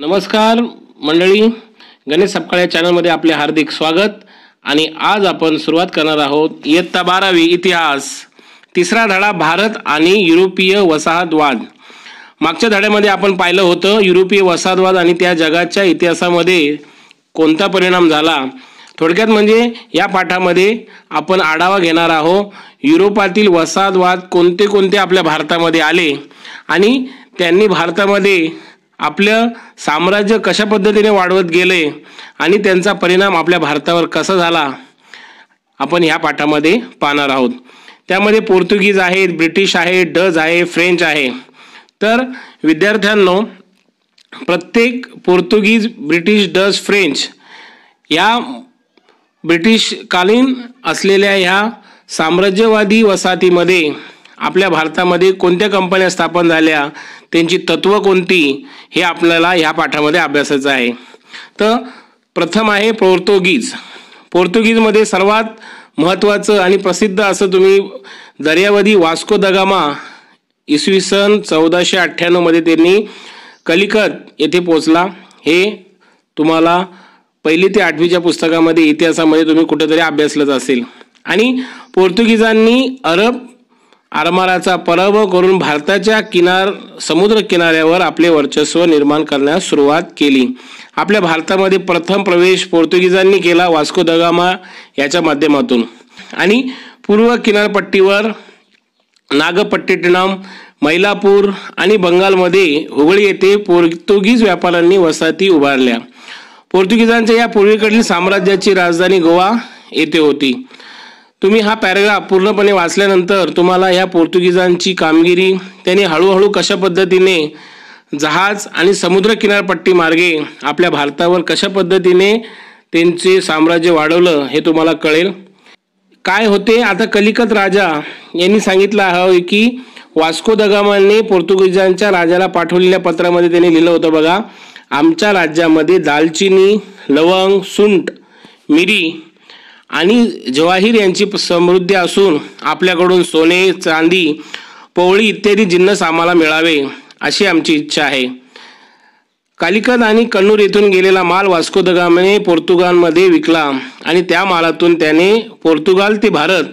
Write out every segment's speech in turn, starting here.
नमस्कार मंडळी गणेश सपकाळ या चॅनलमध्ये आपले हार्दिक स्वागत. आणि आज आपण सुरुवात करणार आहोत इयत्ता बारावी इतिहास. तिसरा धडा भारत आणि युरोपीय वसाहतवाद. मागच्या धड्यामध्ये आपण पाहिलं होतं युरोपीय वसाहतवाद आणि त्या जगाच्या इतिहासामध्ये कोणता परिणाम झाला. थोडक्यात म्हणजे या पाठामध्ये आपण आढावा घेणार आहोत युरोपातील वसाहतवाद कोणते कोणते आपल्या भारतामध्ये आले आणि त्यांनी भारतामध्ये आपलं साम्राज्य कशा पद्धतीने वाढवत गेले आणि त्यांचा परिणाम आपल्या भारतावर कसा झाला आपण ह्या पाठामध्ये पाहणार आहोत. त्यामध्ये पोर्तुगीज आहेत ब्रिटिश आहे डज आहे फ्रेंच आहे. तर विद्यार्थ्यांनो प्रत्येक पोर्तुगीज ब्रिटिश डच फ्रेंच या ब्रिटिशकालीन असलेल्या ह्या साम्राज्यवादी वसाहतीमध्ये आपल्या भारतामध्ये कोणत्या कंपन्या स्थापन झाल्या त्यांची तत्व कोणती हे आपल्याला ह्या पाठामध्ये अभ्यासायचं आहे. तर प्रथम आहे पोर्तुगीज. पोर्तुगीजमध्ये सर्वात महत्त्वाचं आणि प्रसिद्ध असं तुम्ही दर्यावधी वास्को दगामा इसवी सन चौदाशे अठ्ठ्याण्णवमध्ये त्यांनी कलिकत येथे पोचला हे तुम्हाला पहिली ते आठवीच्या पुस्तकामध्ये इतिहासामध्ये तुम्ही कुठेतरी अभ्यासलंच असेल. आणि पोर्तुगीजांनी अरब आरमाराचा पराभव करून भारताच्या किनार समुद्र किनाऱ्यावर आपले वर्चस्व निर्माण करण्यास सुरुवात केली. आपल्या भारतामध्ये प्रथम प्रवेश पोर्तुगीजांनी केला वास्को दगामा याच्या माध्यमातून. आणि पूर्व किनारपट्टीवर नागपट्टिनम मैलापूर आणि बंगालमध्ये हुगळी येथे पोर्तुगीज व्यापाऱ्यांनी वसाहती उभारल्या. पोर्तुगीजांच्या या पूर्वेकडील साम्राज्याची राजधानी गोवा येथे होती. तुम्ही हा पॅरेग्राफ पूर्णपणे वाचल्यानंतर तुम्हाला ह्या पोर्तुगीजांची कामगिरी त्यांनी हळूहळू कशा पद्धतीने जहाज आणि समुद्र किनारपट्टी मार्गे आपल्या भारतावर कशा पद्धतीने त्यांचे साम्राज्य वाढवलं हे तुम्हाला कळेल. काय होते? आता कलिकत राजा यांनी सांगितलं हवं की वास्को दगामाने पोर्तुगीजांच्या राजाला पाठवलेल्या पत्रामध्ये त्यांनी लिहिलं होतं बघा आमच्या राज्यामध्ये दालचिनी लवंग सुंट मिरी आणि जवाहीर यांची समृद्धी असून आपल्याकडून सोने चांदी पोवळी इत्यादी जिन्नस आम्हाला मिळावे अशी आमची इच्छा आहे. कालिकत आणि कन्नूर येथून गेलेला माल वास्को दगामाने पोर्तुगालमध्ये विकला आणि त्या मालातून त्याने पोर्तुगाल ते भारत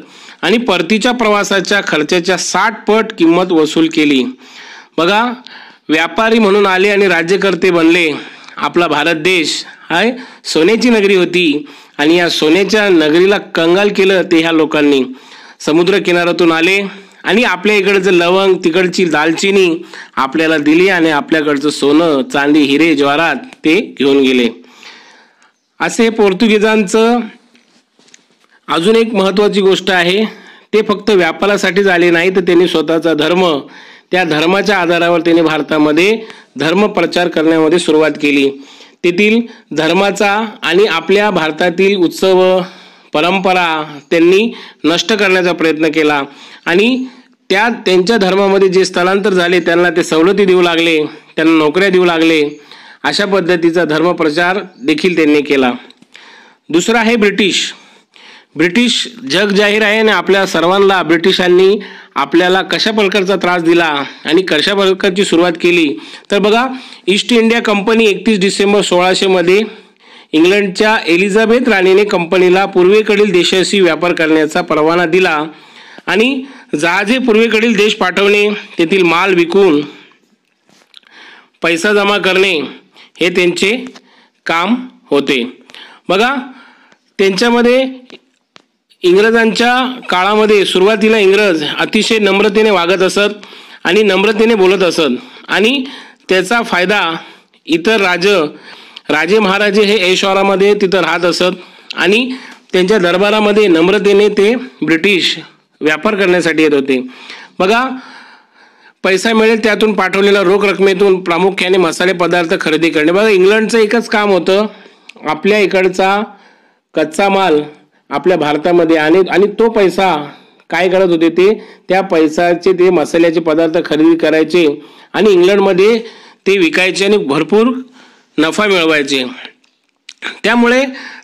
आणि परतीच्या प्रवासाच्या खर्चाच्या साठ पट किंमत वसूल केली. बघा व्यापारी म्हणून आले आणि राज्यकर्ते बनले. आपला भारत देश हाय सोन्याची नगरी होती. आणि या सोन्याच्या नगरीला कंगाल केलं ते ह्या लोकांनी. समुद्र किनाऱ्यातून आले आणि आपल्या इकडचं लवंग तिकडची दालचिनी आपल्याला दिली आणि आपल्याकडचं सोनं चांदी हिरे ज्वारात ते घेऊन गेले. असे पोर्तुगीजांचं अजून एक महत्वाची गोष्ट आहे ते फक्त व्यापारासाठीच आले नाही तर त्यांनी स्वतःचा धर्म त्या धर्माच्या आधारावर त्यांनी भारतामध्ये धर्म प्रचार करण्यामध्ये सुरुवात केली. तेथील धर्माचा आणि आपल्या भारतातील उत्सव परंपरा त्यांनी नष्ट करण्याचा प्रयत्न केला. आणि त्या त्यांच्या धर्मामध्ये जे स्थलांतर झाले त्यांना ते सवलती देऊ लागले त्यांना नोकऱ्या देऊ लागले अशा पद्धतीचा धर्मप्रचार देखील त्यांनी केला. दुसरा आहे ब्रिटिश. ब्रिटिश जग जाहीर आहे आणि आपल्या सर्वांना ब्रिटिशांनी आपल्याला कशा प्रकारचा त्रास दिला आणि कशा प्रकारची सुरुवात केली? तर बघा ईस्ट इंडिया कंपनी एकतीस डिसेंबर सोळाशेमध्ये इंग्लंडच्या एलिझाबेथ राणीने कंपनीला पूर्वेकडील देशाशी व्यापार करण्याचा परवाना दिला आणि जहाजे पूर्वेकडील देश पाठवणे तेथील माल विकून पैसा जमा करणे हे त्यांचे काम होते. बघा त्यांच्यामध्ये इंग्रजांच्या काळामध्ये सुरुवातीला इंग्रज अतिशय नम्रतेने वागत असत आणि नम्रतेने बोलत असत. आणि त्याचा फायदा इतर राज राजे महाराजे हे ऐश्वरामध्ये तिथं राहत असत. आणि त्यांच्या दरबारामध्ये नम्रतेने ते ब्रिटिश व्यापार करण्यासाठी येत होते. बघा पैसा मिळेल त्यातून पाठवलेल्या रोख रकमेतून प्रामुख्याने मसाले पदार्थ खरेदी करणे. बघा इंग्लंडचं एकच काम होतं. आपल्या इकडचा कच्चा माल आपल्या भारतामध्ये आणि आणि तो पैसा काय करत होते ते त्या पैशाचे ते मसाल्याचे पदार्थ खरेदी करायचे आणि इंग्लंडमध्ये ते विकायचे आणि भरपूर नफा मिळवायचे. त्यामुळे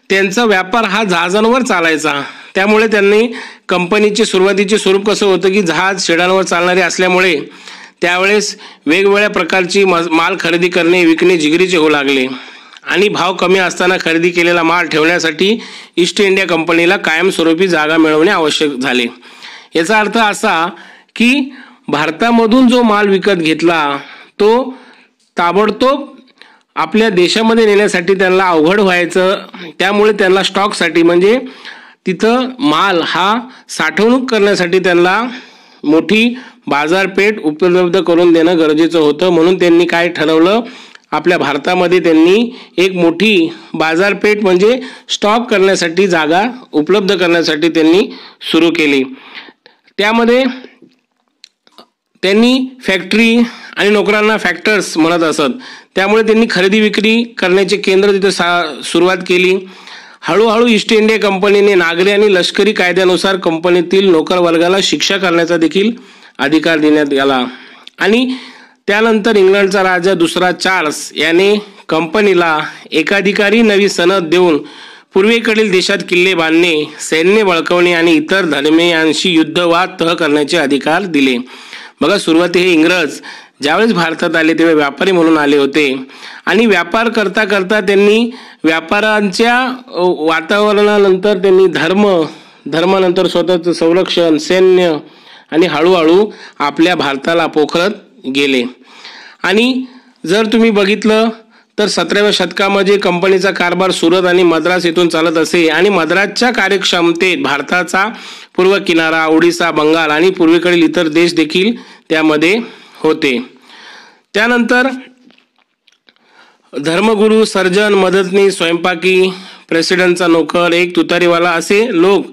त्यांचा व्यापार हा जहाजांवर चालायचा. त्यामुळे त्यांनी कंपनीचे सुरुवातीचे स्वरूप कसं होतं की जहाज शेडांवर चालणारे असल्यामुळे त्यावेळेस वेगवेगळ्या प्रकारची माल खरेदी करणे विकणे जिगरीचे होऊ लागले. आणि भाव कमी असताना खरेदी केलेला माल ठेवण्यासाठी ईस्ट इंडिया कंपनीला कायमस्वरूपी जागा मिळवणे आवश्यक झाले. याचा अर्थ असा की भारतामधून जो माल विकत घेतला तो ताबडतोब आपल्या देशामध्ये नेण्यासाठी त्यांना अवघड व्हायचं त्यामुळे त्यांना स्टॉकसाठी म्हणजे तिथं माल हा साठवणूक करण्यासाठी त्यांना मोठी बाजारपेठ उपलब्ध करून देणं गरजेचं होतं. म्हणून त्यांनी काय ठरवलं? आपल्या भारतामध्ये त्यांनी एक मोठी बाजारपेठ म्हणजे स्टॉक करण्यासाठी जागा उपलब्ध करण्यासाठी त्यांनी सुरू केली. त्यामध्ये त्यांनी फॅक्टरी आणि नोकरांना फॅक्टर्स म्हणत असत. त्यामुळे त्यांनी खरेदी विक्री करण्याचे केंद्र तिथे सा सुरुवात केली. हळूहळू ईस्ट इंडिया कंपनीने नागरी आणि लष्करी कायद्यानुसार कंपनीतील नोकरवर्गाला शिक्षा करण्याचा देखील अधिकार देण्यात आला. आणि त्यानंतर इंग्लंडचा राजा दुसरा चार्ल्स याने कंपनीला एकाधिकारी नवी सनद देऊन पूर्वेकडील देशात किल्ले बांधणे सैन्य बळकवणे आणि इतर धर्मियांशी युद्धवाद तह करण्याचे अधिकार दिले. बघा सुरुवाती हे इंग्रज ज्यावेळेस भारतात आले तेव्हा व्यापारी म्हणून आले होते. आणि व्यापार करता करता त्यांनी व्यापारांच्या वातावरणानंतर त्यांनी धर्म धर्मानंतर स्वतःचं संरक्षण सैन्य आणि हळूहळू आपल्या भारताला पोखरत गेले. आणि जर तुम्ही बघितलं तर सतराव्या शतकामध्ये कंपनीचा कारभार सुरत आणि मद्रास येथून चालत असे आणि मद्रासच्या कार्यक्षमतेत भारताचा पूर्व किनारा ओडिसा बंगाल आणि पूर्वेकडील इतर देश देखील त्यामध्ये होते. त्यानंतर धर्मगुरू सर्जन मदतनी स्वयंपाकी प्रेसिडेंटचा नोकर एक तुतारीवाला असे लोक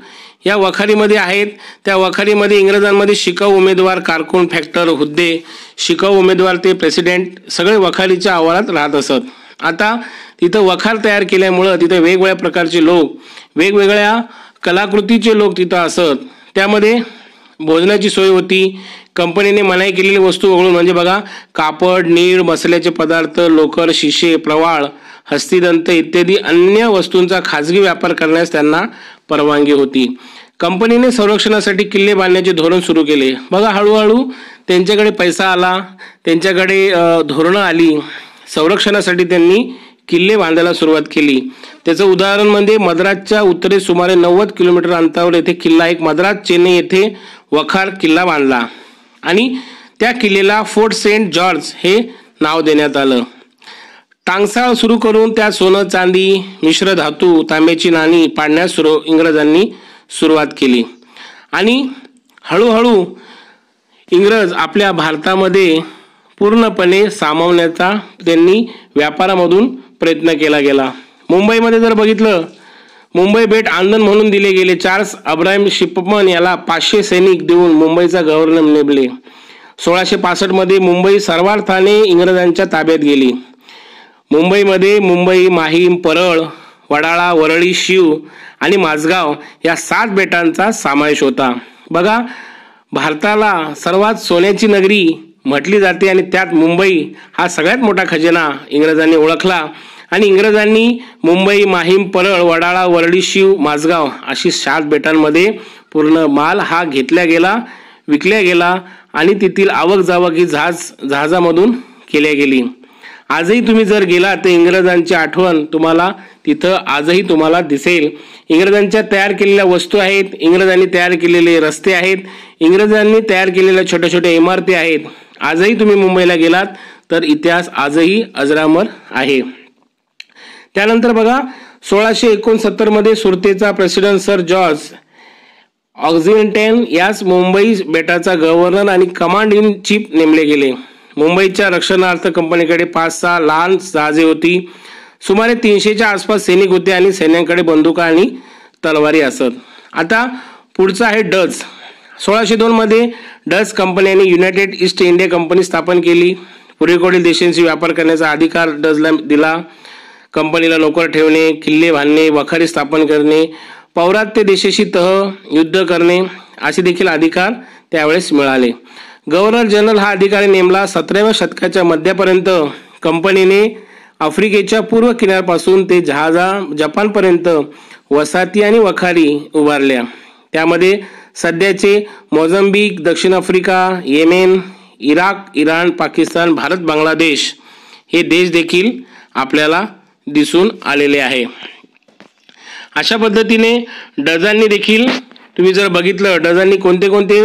या वखारीमध्ये आहेत. त्या वखारीमध्ये इंग्रजांमध्ये शिकाऊ उमेदवार कारकून फॅक्टर हुद्दे शिकाऊ उमेदवार ते प्रेसिडेंट सगळे वखारीच्या आवारात राहत असत. आता तिथं वखार तयार केल्यामुळं तिथं वेगवेगळ्या प्रकारचे लोक वेगवेगळ्या कलाकृतीचे लोक तिथं असत. त्यामध्ये भोजनाची सोय होती. कंपनीने मनाई केलेली वस्तू वगळून म्हणजे बघा कापड नीळ मसाल्याचे पदार्थ लोकर शिशे प्रवाळ हस्तिदंत इत्यादी अन्य वस्तूंचा खाजगी व्यापार करण्यास त्यांना परवानगी होती. कंपनीने संरक्षणासाठी किल्ले बांधण्याचे धोरण सुरू केले. बघा हळूहळू त्यांच्याकडे पैसा आला. त्यांच्याकडे धोरणं आली. संरक्षणासाठी त्यांनी किल्ले बांधायला सुरुवात केली. त्याचं उदाहरण म्हणजे मद्रासच्या उत्तरेस सुमारे नव्वद किलोमीटर अंतरावर येथे किल्ला एक मद्रास चेन्नई येथे वखार किल्ला बांधला. आणि त्या किल्ल्याला फोर्ट सेंट जॉर्ज हे नाव देण्यात आलं. टांगसाळ सुरू करून त्या सोनं चांदी मिश्र धातू तांब्याची नाणी पाडण्यास सुरू इंग्रजांनी सुरुवात केली. आणि हळूहळू इंग्रज आपल्या भारतामध्ये पूर्णपणे सामावण्याचा त्यांनी व्यापारामधून प्रयत्न केला गेला. मुंबईमध्ये जर बघितलं मुंबई बेट आंदोलन म्हणून दिले गेले. चार्ल्स अब्राहिम शिपमन याला पाचशे सैनिक देऊन मुंबईचा गव्हर्नर नेमले. सोळाशे पासष्टमध्ये मुंबई सर्वार्थाने इंग्रजांच्या ताब्यात गेली. मुंबईमध्ये मुंबई माहीम परळ वडाळा वरळी शिव आणि माझगाव या सात बेटांचा समावेश होता. बघा भारताला सर्वात सोन्याची नगरी म्हटली जाते आणि त्यात मुंबई हा सगळ्यात मोठा खजिना इंग्रजांनी ओळखला आणि इंग्रजांनी मुंबई माहीम परळ वडाळा वरळी शिव माझगाव अशी सात बेटांमध्ये पूर्ण माल हा घेतला गेला विकल्या गेला आणि तेथील आवक जावक ही जहाज जहाजामधून केल्या गेली. आजही तुम्ही जर गेला तर इंग्रजांची आठवण तुम्हाला तिथं आजही तुम्हाला दिसेल. इंग्रजांच्या तयार केलेल्या वस्तू आहेत इंग्रजांनी तयार केलेले रस्ते आहेत इंग्रजांनी तयार केलेल्या छोट्या छोट्या इमारती आहेत. आजही तुम्ही मुंबईला गेलात तर इतिहास आजही अजरामर आहे. त्यानंतर बघा सोळाशे एकोणसत्तरमध्ये सुरतेचा प्रेसिडेंट सर जॉर्ज ऑक्झिंटेन यास मुंबई बेटाचा गव्हर्नर आणि कमांड इन चीफ नेमले गेले. मुंबईच्या रक्षणार्थ कंपनीकडे पाच सहा लहान जहाजे होती. सुमारे तीनशेच्या आसपास सैनिक होते आणि सैन्यांकडे बंदुका आणि तलवारी असत. आता पुढचा आहे डच. सोळाशे दोन मध्ये डच कंपनीने युनायटेड ईस्ट इंडिया कंपनी स्थापन केली. पूर्वेकडील देशांशी व्यापार करण्याचा अधिकार डचला दिला. कंपनीला नोकर ठेवणे किल्ले बांधणे वखारी स्थापन करणे पौरात्य देशाशी तह युद्ध करणे असे देखील अधिकार त्यावेळेस मिळाले. गव्हर्नर जनरल हा अधिकारी नेमला सतराव्या शतकाच्या मध्यापर्यंत. कंपनीने आफ्रिकेच्या पूर्व किनारपासून ते जहाजा जपानपर्यंत वसाहती आणि वखारी उभारल्या. त्यामध्ये सध्याचे मोझम्बिक दक्षिण Africa Yemen Iraq Iran Pakistan Bharat Bangladesh हे देश देखील आपल्याला दिसून आलेले आहे. अशा पद्धतीने डझांनी देखील तुम्ही जर बघितलं डझांनी कोणते कोणते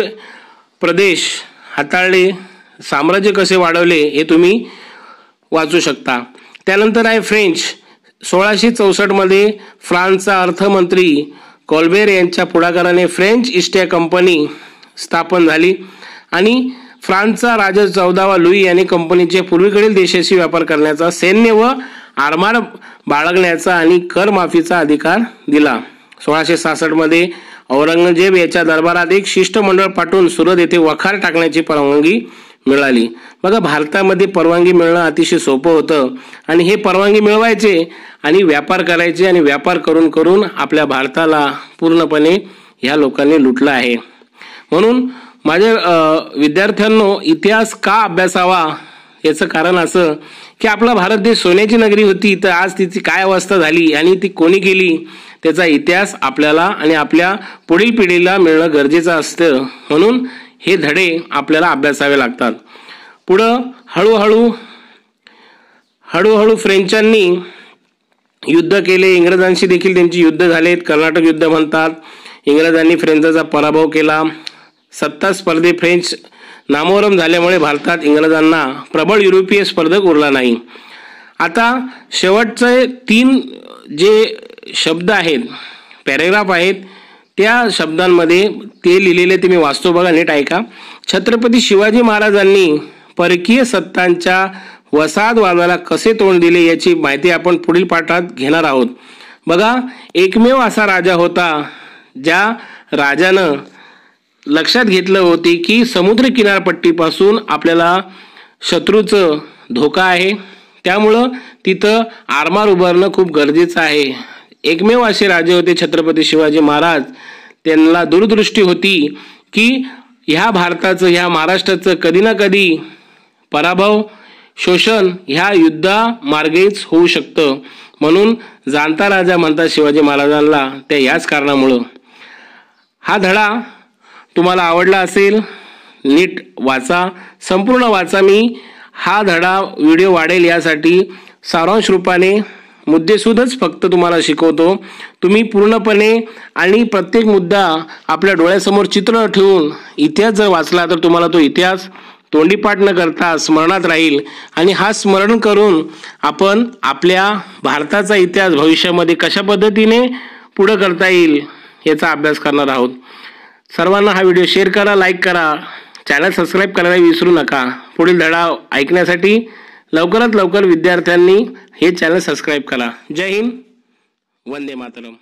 प्रदेश हाताळले साम्राज्य कसे वाढवले हे तुम्ही वाचू शकता. त्यानंतर आहे फ्रेंच. सोळाशे चौसष्टमध्ये फ्रान्सचा अर्थमंत्री कॉल्बेर यांच्या पुढाकाराने फ्रेंच ईस्ट कंपनी स्थापन झाली आणि फ्रान्सचा राजा चौदावा लुई यांनी कंपनीचे पूर्वीकडील देशाशी व्यापार करण्याचा सैन्य व आरमार बाळगण्याचा आणि करमाफीचा अधिकार दिला. सोळाशे सहासष्टमध्ये औरंगजेब याच्या दरबारात एक शिष्टमंडळ पाठवून सुरत येथे वखार टाकण्याची परवानगी मिळाली. बघा भारतामध्ये परवानगी मिळणं अतिशय सोपं होतं. आणि हे परवानगी मिळवायचे आणि व्यापार करायचे आणि व्यापार करून करून आपल्या भारताला पूर्णपणे ह्या लोकांनी लुटलं आहे. म्हणून माझ्या विद्यार्थ्यांनो इतिहास का अभ्यासावा याचं कारण असं की आपला भारत देश सोन्याची नगरी होती तर आज तिची काय अवस्था झाली आणि ती कोणी केली त्याचा इतिहास आपल्याला आणि आपल्या पुढील पिढीला मिळणं गरजेचं असतं. म्हणून हे धडे आपल्याला अभ्यासावे लागतात. पुढं हळूहळू हळूहळू फ्रेंचांनी युद्ध केले. इंग्रजांशी देखील त्यांची युद्ध झालेत. कर्नाटक युद्ध म्हणतात. इंग्रजांनी फ्रेंचाचा पराभव केला. सत्ता स्पर्धे फ्रेंच नामोरम झाल्यामुळे भारतात इंग्रजांना प्रबळ युरोपीय स्पर्धक उरला नाही. आता शेवटचे तीन जे शब्द आहेत पॅरेग्राफ आहेत त्या शब्दांमध्ये ते लिहिलेले ते मी वाचतो बघा नीट ऐका. छत्रपती शिवाजी महाराजांनी परकीय सत्तांच्या वसाहतवादाला कसे तोंड दिले याची माहिती आपण पुढील पाठात घेणार आहोत. बघा एकमेव असा राजा होता ज्या राजानं लक्षात घेतलं होते की समुद्र किनारपट्टीपासून आपल्याला शत्रूचं धोका आहे. त्यामुळं तिथं आरमार उभारणं खूप गरजेचं आहे. एकमेव असे राजे होते छत्रपती शिवाजी महाराज. त्यांना दूरदृष्टी होती की ह्या भारताचं ह्या महाराष्ट्राचं कधी ना कधी पराभव शोषण ह्या युद्धामार्गेच होऊ शकतं. म्हणून जाणता राजा म्हणतात शिवाजी महाराजांना त्या याच कारणामुळं. हा धडा तुम्हाला आवडला असेल नीट वाचा. संपूर्ण वाचा मी. हा धडा व्हिडिओ वाढेल यासाठी सारांश रूपाने. मुद्देसूदच फक्त तुम्हाला शिकवतो. तुम्ही पूर्णपणे आणि प्रत्येक मुद्दा आपल्या डोळ्यासमोर चित्र ठेवून इतिहास जर वाचला तर तुम्हाला तो इतिहास तोंडीपाठ न करता स्मरणात राहील. आणि हा स्मरण करून आपण आपल्या भारताचा इतिहास भविष्यामध्ये कशा पद्धतीने पुढं करता येईल याचा अभ्यास करणार आहोत. सर्वांना हा व्हिडिओ शेअर करा लाईक करा. चॅनल सबस्क्राईब करायला विसरू नका. पुढील धडा ऐकण्यासाठी लवकरात लवकर विद्यार्थ्यांनी हे चॅनल सबस्क्राईब करा. जय हिंद. वंदे मातरम.